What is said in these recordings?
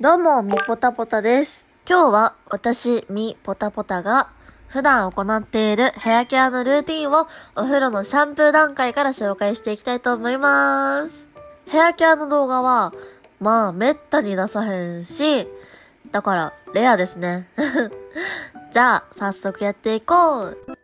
どうも、みぽたぽたです。今日は私、みぽたぽたが普段行っているヘアケアのルーティンをお風呂のシャンプー段階から紹介していきたいと思います。ヘアケアの動画は、まあ、めったに出さへんし、だから、レアですね。じゃあ、早速やっていこう。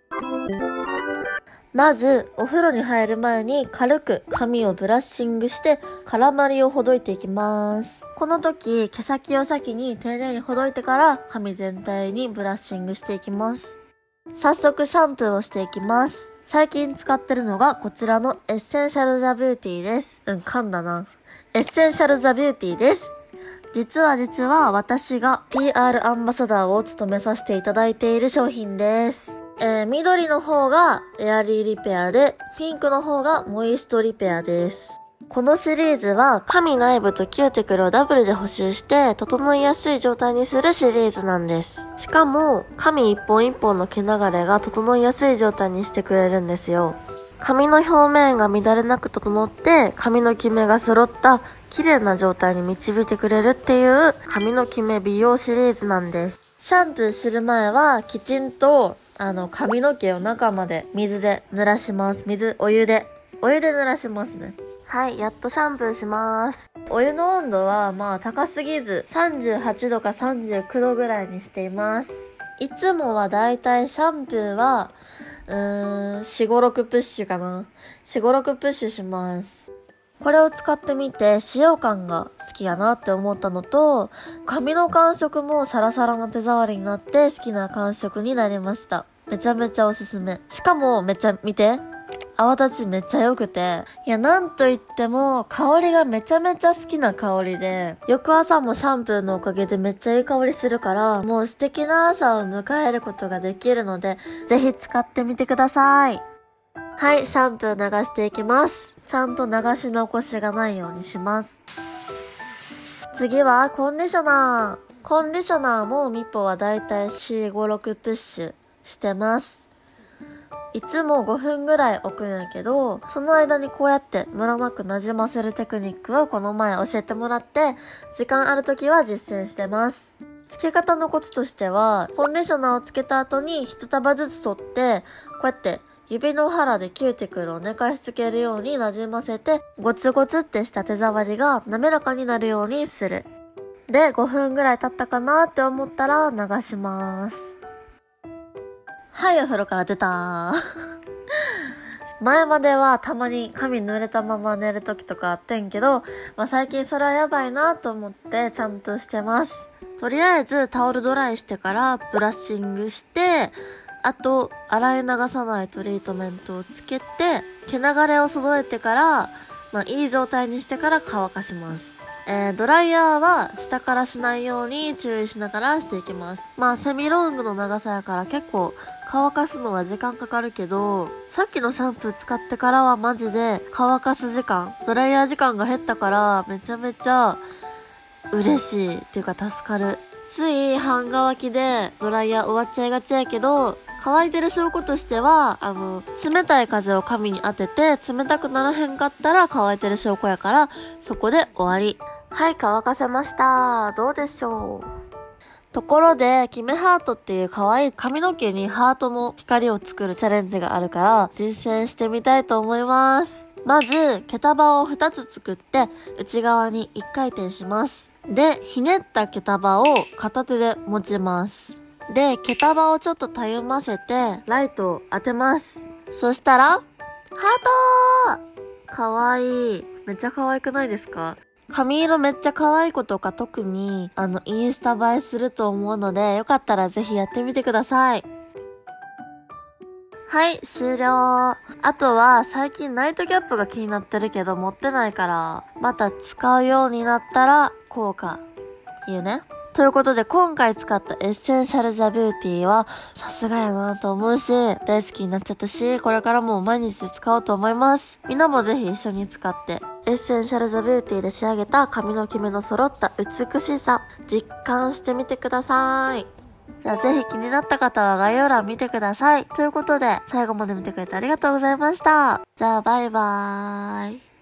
まず、お風呂に入る前に軽く髪をブラッシングして、絡まりをほどいていきます。この時、毛先を先に丁寧にほどいてから、髪全体にブラッシングしていきます。早速、シャンプーをしていきます。最近使ってるのが、こちらのエッセンシャルザビューティーです。うん、噛んだな。エッセンシャルザビューティーです。実は実は私が PR アンバサダーを務めさせていただいている商品です。えー、緑の方がエアリーリペアで、ピンクの方がモイストリペアです。このシリーズは髪内部とキューティクルをダブルで補修して整いやすい状態にするシリーズなんです。しかも髪一本一本の毛流れが整いやすい状態にしてくれるんですよ。髪の表面が乱れなく整って髪のキメが揃った綺麗な状態に導いてくれるっていう髪のキメ美容シリーズなんです。シャンプーする前はきちんとあの髪の毛を中まで水で濡らします。水、お湯で。お湯で濡らしますね。はい、やっとシャンプーします。お湯の温度はまあ高すぎず38度か39度ぐらいにしています。いつもはだいたいシャンプーはうーん、4、5、6プッシュかな。4、5、6プッシュします。これを使ってみて使用感が好きやなって思ったのと、髪の感触もサラサラの手触りになって好きな感触になりました。めちゃめちゃおすすめ。しかもめっちゃ見て。泡立ちめっちゃ良くて。いや、なんといっても、香りがめちゃめちゃ好きな香りで、翌朝もシャンプーのおかげでめっちゃいい香りするから、もう素敵な朝を迎えることができるので、ぜひ使ってみてください。はい、シャンプー流していきます。ちゃんと流し残しがないようにします。次はコンディショナー。コンディショナーもミポはだいたい4、5、6プッシュしてます。いつも5分ぐらい置くんやけど、その間にこうやってムラなく馴染ませるテクニックをこの前教えてもらって、時間ある時は実践してます。付け方のコツとしては、コンディショナーをつけた後に一束ずつ取って、こうやって指の腹でキューティクルを寝かしつけるように馴染ませて、ゴツゴツってした手触りが滑らかになるようにする。で、5分ぐらい経ったかなって思ったら流します。はい、お風呂から出た 前まではたまに髪濡れたまま寝る時とかあってんけど、まあ、最近それはやばいなと思ってちゃんとしてます。とりあえずタオルドライしてからブラッシングして、あと洗い流さないトリートメントをつけて、毛流れを揃えてから、まあ、いい状態にしてから乾かします。えー、ドライヤーは下からしないように注意しながらしていきます。まあセミロングの長さやから結構乾かすのは時間かかるけど、さっきのシャンプー使ってからはマジで乾かす時間、ドライヤー時間が減ったからめちゃめちゃ嬉しいっていうか助かる。つい半乾きでドライヤー終わっちゃいがちやけど、乾いてる証拠としては、あの、冷たい風を髪に当てて、冷たくならへんかったら乾いてる証拠やから、そこで終わり。はい、乾かせました。どうでしょう？ところで、キメハートっていう可愛い髪の毛にハートの光を作るチャレンジがあるから、実践してみたいと思います。まず、毛束を2つ作って、内側に1回転します。で、ひねった毛束を片手で持ちます。で、毛束をちょっとたゆませて、ライトを当てます。そしたら、ハートかわいい。めっちゃ可愛くないですか？髪色めっちゃ可愛い子とか特に、あの、インスタ映えすると思うので、よかったらぜひやってみてください。はい、終了。あとは、最近ナイトキャップが気になってるけど持ってないから、また使うようになったら、効果、言うね。ということで、今回使ったエッセンシャルザビューティーは、さすがやなと思うし、大好きになっちゃったし、これからも毎日使おうと思います。みんなもぜひ一緒に使って、エッセンシャルザビューティーで仕上げた髪のキメの揃った美しさ、実感してみてください。じゃあぜひ気になった方は概要欄見てください。ということで、最後まで見てくれてありがとうございました。じゃあバイバーイ。